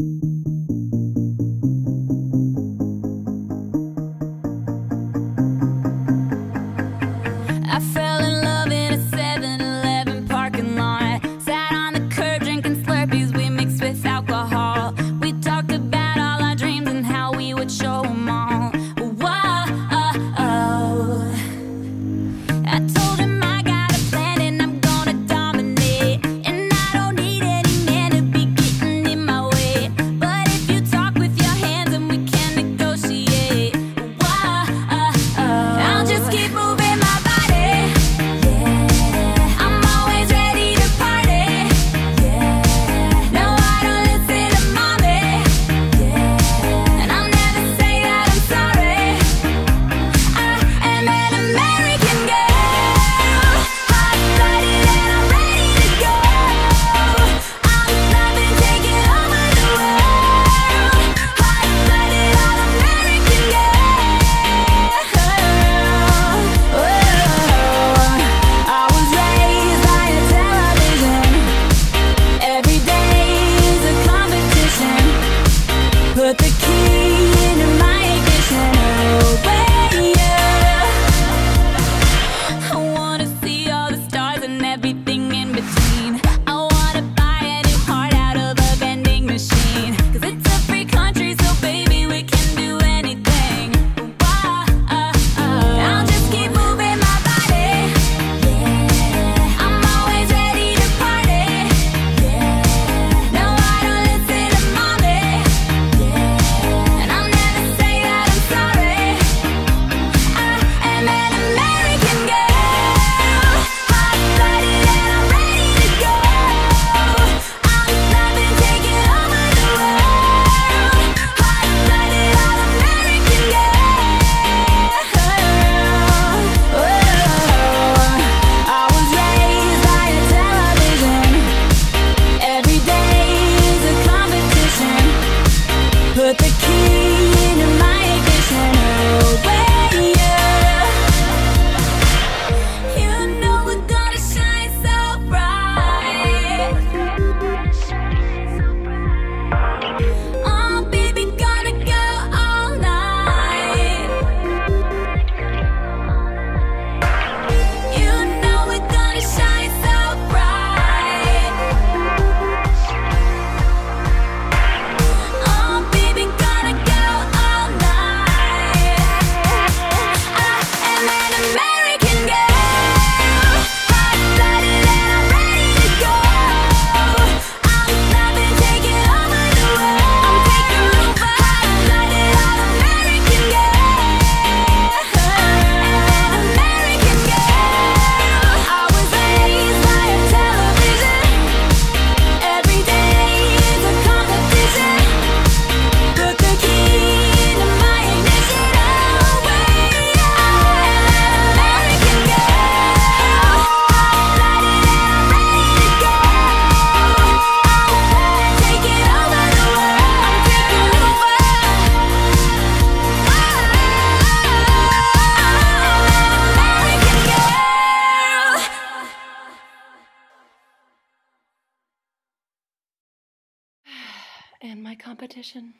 I Put the key And my competition?